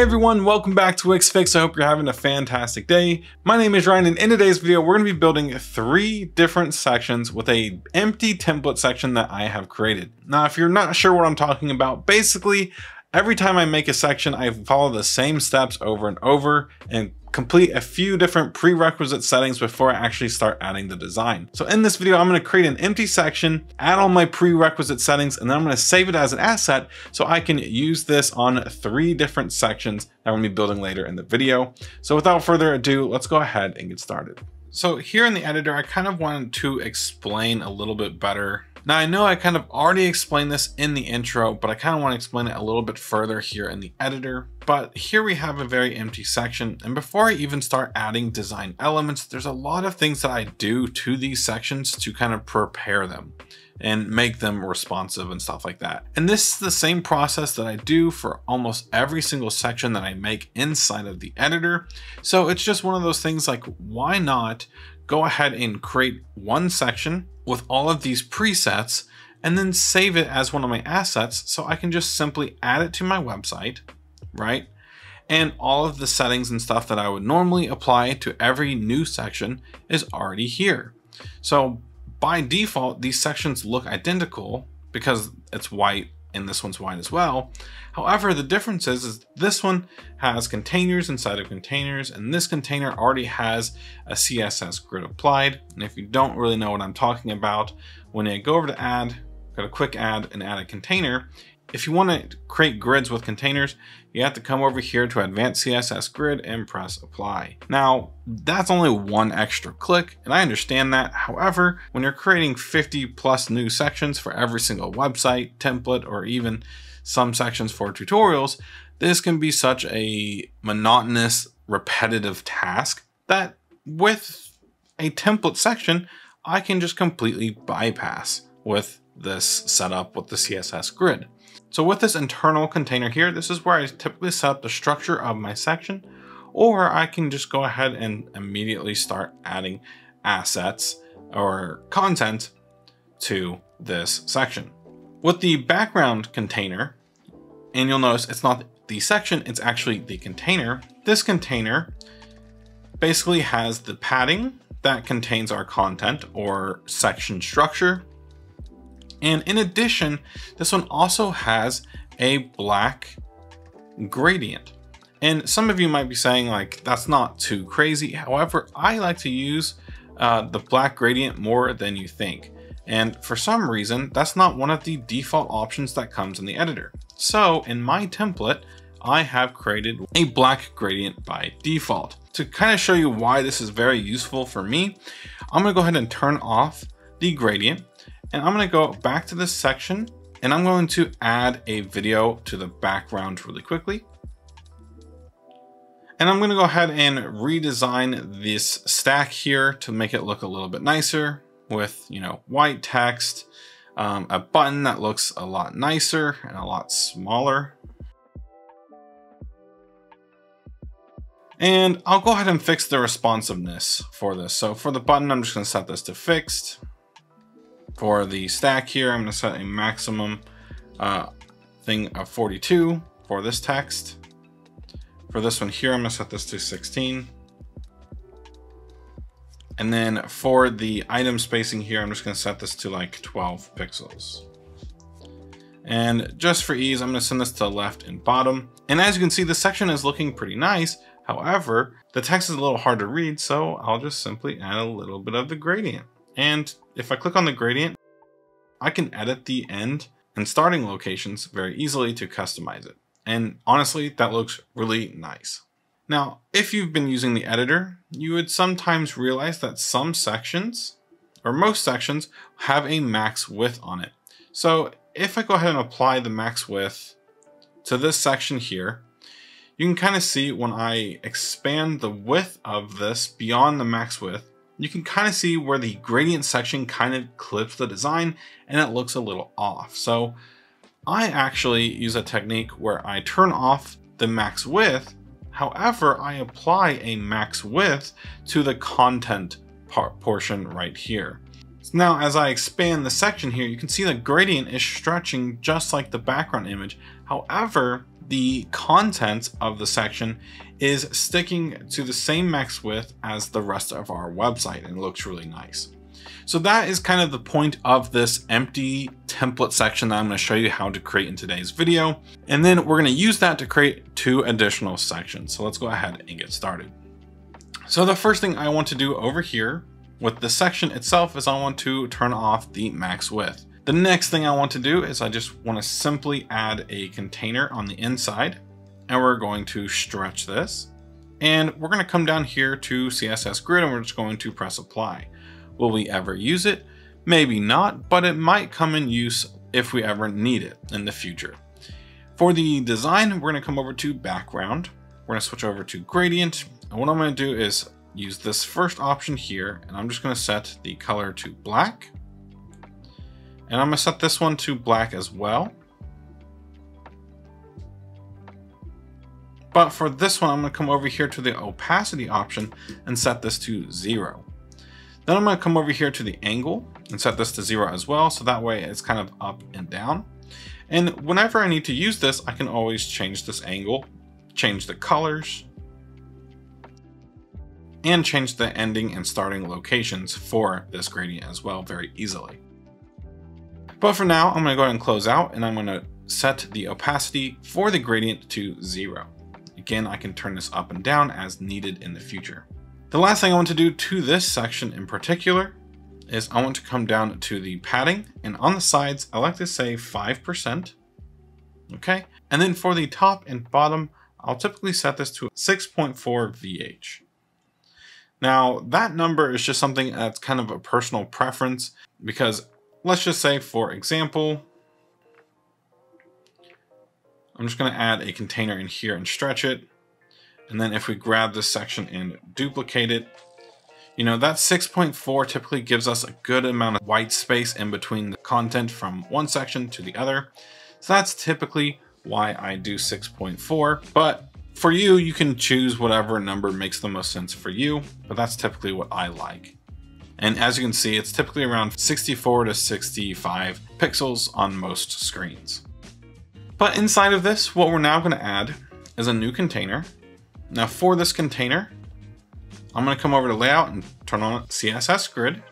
Everyone, welcome back to Wix Fix. I hope you're having a fantastic day. My name is Ryan and in today's video, we're gonna be building three different sections with a empty template section that I have created. Now, if you're not sure what I'm talking about, basically, every time I make a section, I follow the same steps over and over and complete a few different prerequisite settings before I actually start adding the design. So in this video, I'm gonna create an empty section, add all my prerequisite settings, and then I'm gonna save it as an asset so I can use this on three different sections that I'm gonna be building later in the video. So without further ado, let's go ahead and get started. So here in the editor, I kind of wanted to explain a little bit better now I know I kind of already explained this in the intro, but I kind of want to explain it a little bit further here in the editor. But here we have a very empty section. And before I even start adding design elements, there's a lot of things that I do to these sections to kind of prepare them and make them responsive and stuff like that. And this is the same process that I do for almost every single section that I make inside of the editor. So it's just one of those things like, why not go ahead and create one section with all of these presets and then save it as one of my assets so I can just simply add it to my website, right? And all of the settings and stuff that I would normally apply to every new section is already here. So by default, these sections look identical because it's white and this one's white as well. However, the difference is, is this one has containers inside of containers, and this container already has a CSS grid applied. And if you don't really know what I'm talking about, when I go over to add, go to quick add and add a container, if you want to create grids with containers, you have to come over here to Advanced CSS Grid and press Apply. Now, that's only one extra click, and I understand that. However, when you're creating 50 plus new sections for every single website, template, or even some sections for tutorials, this can be such a monotonous, repetitive task that with a template section, I can just completely bypass with this setup with the CSS grid. So with this internal container here, this is where I typically set up the structure of my section, or I can just go ahead and immediately start adding assets or content to this section. With the background container, and you'll notice it's not the section, it's actually the container. This container basically has the padding that contains our content or section structure and in addition, this one also has a black gradient. And some of you might be saying like, that's not too crazy. However, I like to use uh, the black gradient more than you think. And for some reason, that's not one of the default options that comes in the editor. So in my template, I have created a black gradient by default. To kind of show you why this is very useful for me, I'm gonna go ahead and turn off the gradient and I'm gonna go back to this section and I'm going to add a video to the background really quickly. And I'm gonna go ahead and redesign this stack here to make it look a little bit nicer with, you know, white text, um, a button that looks a lot nicer and a lot smaller. And I'll go ahead and fix the responsiveness for this. So for the button, I'm just gonna set this to fixed. For the stack here, I'm to set a maximum uh, thing of 42 for this text. For this one here, I'm to set this to 16. And then for the item spacing here, I'm just going to set this to like 12 pixels. And just for ease, I'm to send this to left and bottom. And as you can see, the section is looking pretty nice. However, the text is a little hard to read, so I'll just simply add a little bit of the gradient. And if I click on the gradient, I can edit the end and starting locations very easily to customize it. And honestly, that looks really nice. Now, if you've been using the editor, you would sometimes realize that some sections, or most sections, have a max width on it. So if I go ahead and apply the max width to this section here, you can kind of see when I expand the width of this beyond the max width, you can kind of see where the gradient section kind of clips the design and it looks a little off. So I actually use a technique where I turn off the max width. However, I apply a max width to the content part portion right here. Now, as I expand the section here, you can see the gradient is stretching just like the background image. However, the content of the section is sticking to the same max width as the rest of our website and looks really nice. So that is kind of the point of this empty template section that I'm going to show you how to create in today's video. And then we're going to use that to create two additional sections. So let's go ahead and get started. So the first thing I want to do over here with the section itself is I want to turn off the max width. The next thing I want to do is I just want to simply add a container on the inside and we're going to stretch this and we're going to come down here to CSS grid and we're just going to press apply. Will we ever use it? Maybe not, but it might come in use if we ever need it in the future. For the design, we're going to come over to background. We're going to switch over to gradient. And what I'm going to do is use this first option here, and I'm just going to set the color to black. And I'm going to set this one to black as well. But for this one, I'm going to come over here to the opacity option and set this to zero. Then I'm going to come over here to the angle and set this to zero as well. So that way it's kind of up and down. And whenever I need to use this, I can always change this angle, change the colors, and change the ending and starting locations for this gradient as well very easily. But for now, I'm going to go ahead and close out and I'm going to set the opacity for the gradient to zero. Again, I can turn this up and down as needed in the future. The last thing I want to do to this section in particular is I want to come down to the padding and on the sides, I like to say 5%. Okay. And then for the top and bottom, I'll typically set this to 6.4 VH. Now that number is just something that's kind of a personal preference because let's just say, for example, I'm just going to add a container in here and stretch it. And then if we grab this section and duplicate it, you know, that 6.4 typically gives us a good amount of white space in between the content from one section to the other. So that's typically why I do 6.4. But for you, you can choose whatever number makes the most sense for you, but that's typically what I like. And as you can see, it's typically around 64 to 65 pixels on most screens. But inside of this, what we're now going to add is a new container now for this container, I'm going to come over to layout and turn on CSS grid,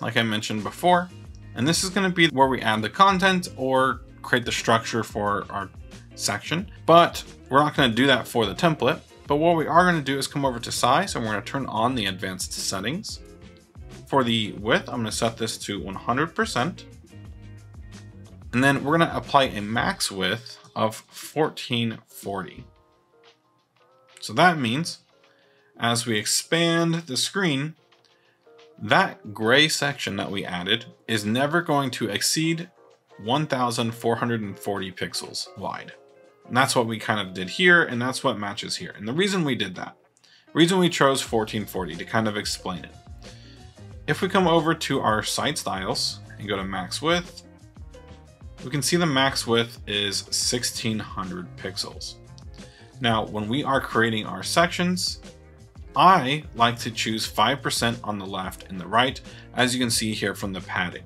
like I mentioned before. And this is going to be where we add the content or create the structure for our section. But we're not going to do that for the template. But what we are going to do is come over to size and we're going to turn on the advanced settings. For the width, I'm going to set this to 100%. And then we're going to apply a max width of 1440. So that means as we expand the screen, that gray section that we added is never going to exceed 1440 pixels wide. And that's what we kind of did here, and that's what matches here. And the reason we did that, reason we chose 1440 to kind of explain it. If we come over to our site styles and go to max width, we can see the max width is 1600 pixels. Now, when we are creating our sections, I like to choose 5% on the left and the right, as you can see here from the padding.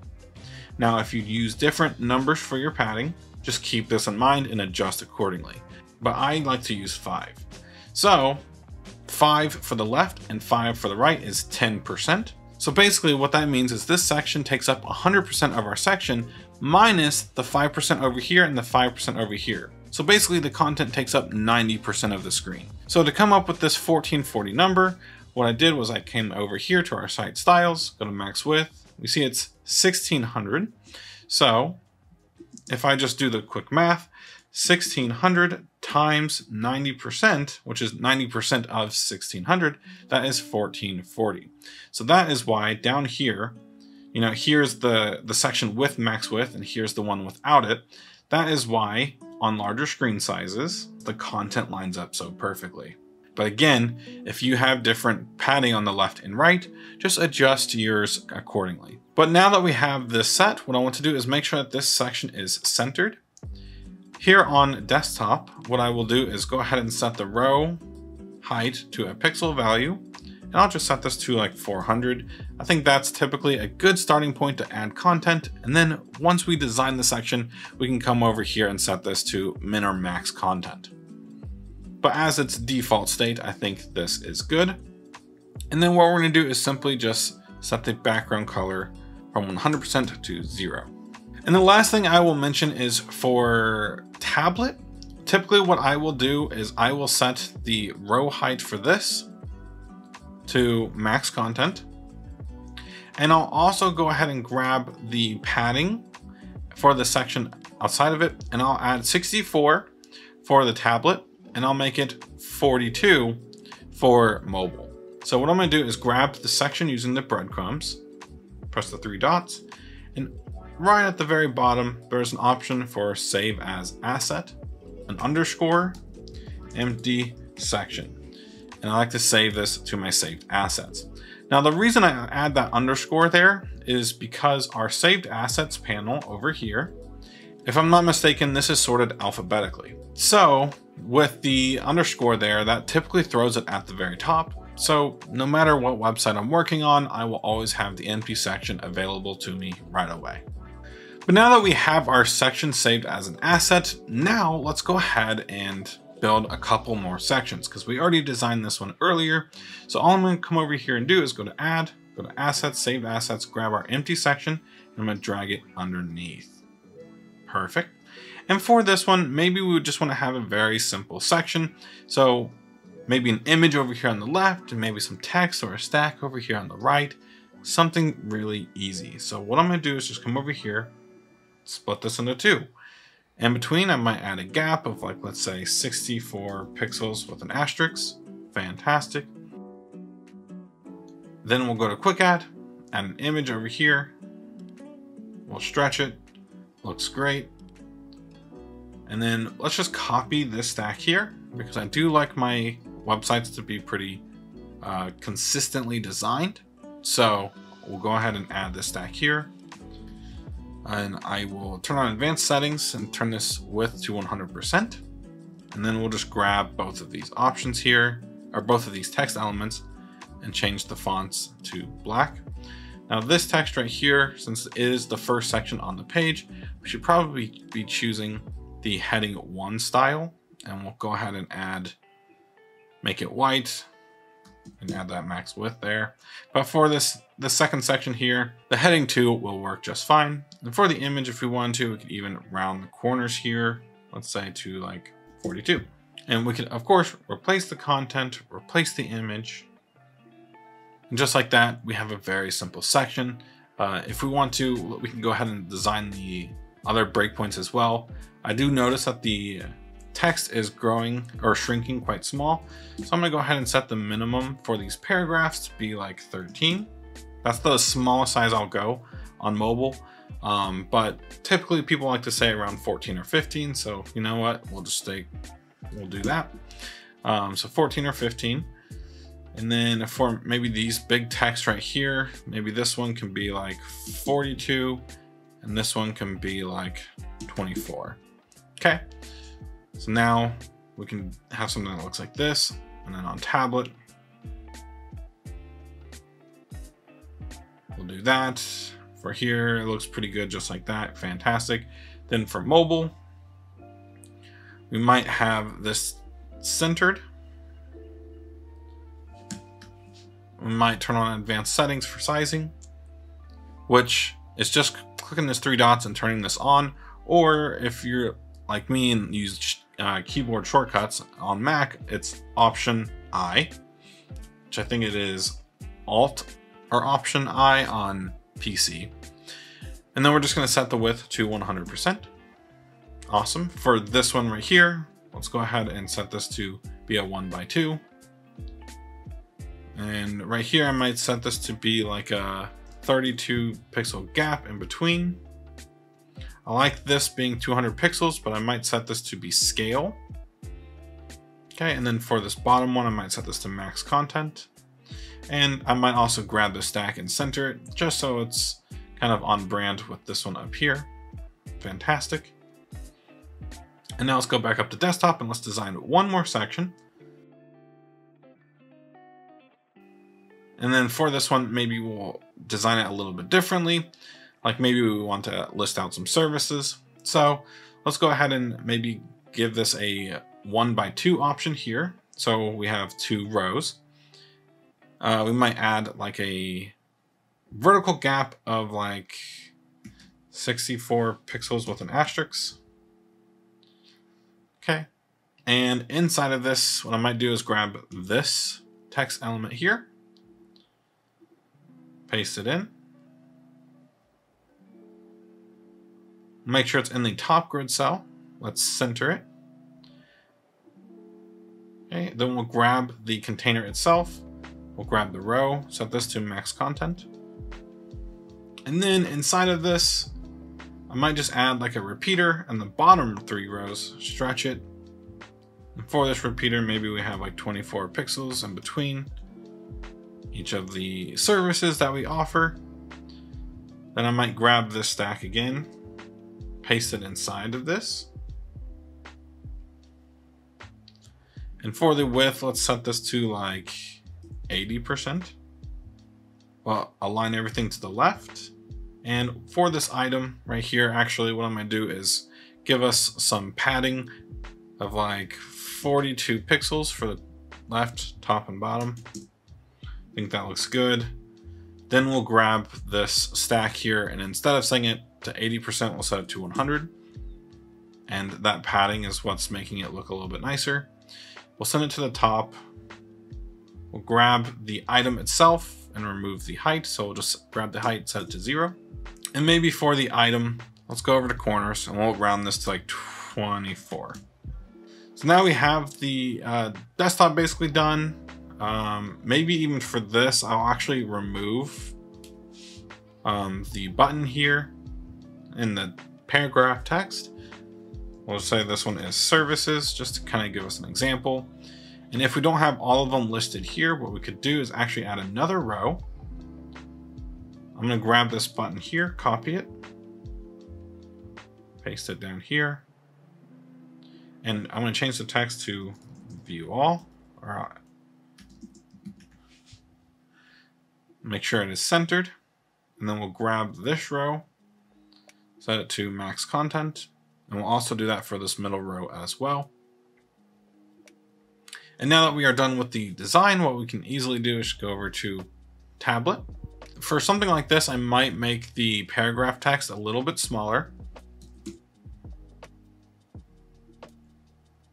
Now, if you use different numbers for your padding, just keep this in mind and adjust accordingly. But I like to use 5. So, 5 for the left and 5 for the right is 10%. So basically what that means is this section takes up 100% of our section minus the 5% over here and the 5% over here. So basically the content takes up 90% of the screen. So to come up with this 1440 number, what I did was I came over here to our site styles, go to max width, we see it's 1600. So if I just do the quick math, 1600 times 90%, which is 90% of 1600, that is 1440. So that is why down here, you know, here's the, the section with max width and here's the one without it. That is why on larger screen sizes, the content lines up so perfectly. But again, if you have different padding on the left and right, just adjust yours accordingly. But now that we have this set, what I want to do is make sure that this section is centered. Here on desktop, what I will do is go ahead and set the row height to a pixel value and I'll just set this to like 400. I think that's typically a good starting point to add content. And then once we design the section, we can come over here and set this to min or max content. But as its default state, I think this is good. And then what we're gonna do is simply just set the background color from 100% to zero. And the last thing I will mention is for tablet, typically what I will do is I will set the row height for this to max content. And I'll also go ahead and grab the padding for the section outside of it, and I'll add 64 for the tablet, and I'll make it 42 for mobile. So what I'm gonna do is grab the section using the breadcrumbs, press the three dots, and right at the very bottom, there's an option for save as asset, an underscore, empty section. And I like to save this to my saved assets. Now the reason I add that underscore there is because our saved assets panel over here, if I'm not mistaken, this is sorted alphabetically. So with the underscore there, that typically throws it at the very top. So no matter what website I'm working on, I will always have the empty section available to me right away. But now that we have our section saved as an asset, now let's go ahead and build a couple more sections because we already designed this one earlier. So all I'm going to come over here and do is go to add, go to assets, save assets, grab our empty section, and I'm going to drag it underneath. Perfect. And for this one, maybe we would just want to have a very simple section. So maybe an image over here on the left and maybe some text or a stack over here on the right. Something really easy. So what I'm going to do is just come over here, split this into two. In between, I might add a gap of like, let's say 64 pixels with an asterisk. Fantastic. Then we'll go to quick add, add an image over here. We'll stretch it. Looks great. And then let's just copy this stack here because I do like my websites to be pretty uh, consistently designed. So we'll go ahead and add this stack here. And I will turn on advanced settings and turn this width to 100%. And then we'll just grab both of these options here, or both of these text elements, and change the fonts to black. Now this text right here, since it is the first section on the page, we should probably be choosing the heading one style. And we'll go ahead and add make it white and add that max width there. But for this, the second section here, the heading two will work just fine. And for the image, if we want to, we could even round the corners here, let's say to like 42. And we can, of course, replace the content, replace the image. And just like that, we have a very simple section. Uh, if we want to, we can go ahead and design the other breakpoints as well. I do notice that the text is growing or shrinking quite small. So I'm gonna go ahead and set the minimum for these paragraphs to be like 13. That's the smallest size I'll go on mobile. Um, but typically people like to say around 14 or 15. So you know what, we'll just stay, we'll do that. Um, so 14 or 15. And then for maybe these big text right here, maybe this one can be like 42 and this one can be like 24. Okay. So now we can have something that looks like this. And then on tablet, we'll do that. For here, it looks pretty good just like that. Fantastic. Then for mobile, we might have this centered. We might turn on advanced settings for sizing, which is just clicking these three dots and turning this on. Or if you're like me and use uh, keyboard shortcuts on Mac, it's Option I, which I think it is Alt or Option I on PC. And then we're just going to set the width to 100%. Awesome. For this one right here, let's go ahead and set this to be a 1 by 2 And right here, I might set this to be like a 32 pixel gap in between. I like this being 200 pixels, but I might set this to be scale. Okay, and then for this bottom one, I might set this to max content. And I might also grab the stack and center it, just so it's kind of on brand with this one up here. Fantastic. And now let's go back up to desktop and let's design one more section. And then for this one, maybe we'll design it a little bit differently. Like maybe we want to list out some services. So let's go ahead and maybe give this a one by two option here. So we have two rows. Uh, we might add like a vertical gap of like 64 pixels with an asterisk. Okay. And inside of this, what I might do is grab this text element here, paste it in. Make sure it's in the top grid cell. Let's center it. Okay, then we'll grab the container itself. We'll grab the row, set this to max content. And then inside of this, I might just add like a repeater and the bottom three rows, stretch it. And for this repeater, maybe we have like 24 pixels in between each of the services that we offer. Then I might grab this stack again, paste it inside of this. And for the width, let's set this to like 80%. Well, align everything to the left. And for this item right here, actually what I'm gonna do is give us some padding of like 42 pixels for the left, top and bottom. I think that looks good. Then we'll grab this stack here and instead of setting it to 80%, we'll set it to 100. And that padding is what's making it look a little bit nicer. We'll send it to the top. We'll grab the item itself and remove the height. So we'll just grab the height, set it to zero. And maybe for the item, let's go over to corners and we'll round this to like 24. So now we have the uh, desktop basically done. Um, maybe even for this, I'll actually remove um, the button here in the paragraph text. We'll say this one is services, just to kind of give us an example. And if we don't have all of them listed here, what we could do is actually add another row I'm gonna grab this button here, copy it, paste it down here, and I'm gonna change the text to view all, or make sure it is centered, and then we'll grab this row, set it to max content, and we'll also do that for this middle row as well. And now that we are done with the design, what we can easily do is go over to tablet, for something like this, I might make the paragraph text a little bit smaller.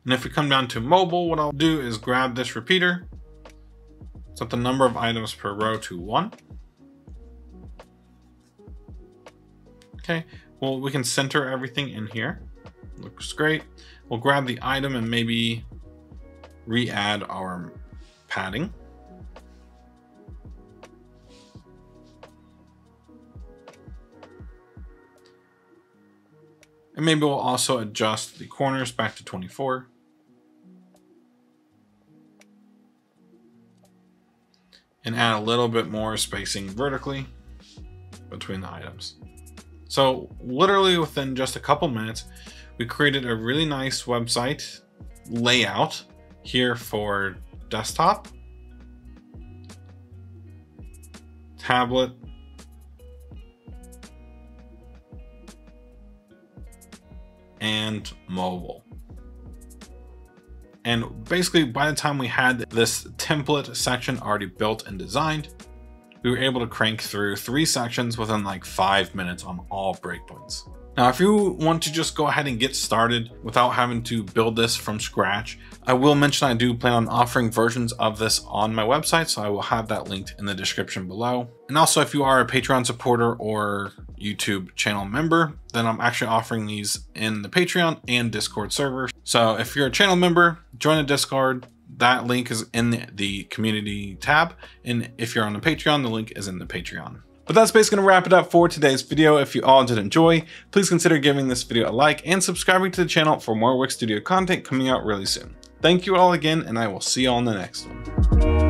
And if we come down to mobile, what I'll do is grab this repeater, set the number of items per row to one. Okay, well, we can center everything in here. Looks great. We'll grab the item and maybe re-add our padding. And maybe we'll also adjust the corners back to 24. And add a little bit more spacing vertically between the items. So literally within just a couple minutes, we created a really nice website layout here for desktop, tablet, and mobile. And basically by the time we had this template section already built and designed, we were able to crank through three sections within like five minutes on all breakpoints. Now, if you want to just go ahead and get started without having to build this from scratch, I will mention I do plan on offering versions of this on my website, so I will have that linked in the description below. And also, if you are a Patreon supporter or YouTube channel member, then I'm actually offering these in the Patreon and Discord server. So if you're a channel member, join the Discord. That link is in the, community tab. And if you're on the Patreon, the link is in the Patreon. But that's basically going to wrap it up for today's video. If you all did enjoy, please consider giving this video a like and subscribing to the channel for more Wix Studio content coming out really soon. Thank you all again, and I will see you all in the next one.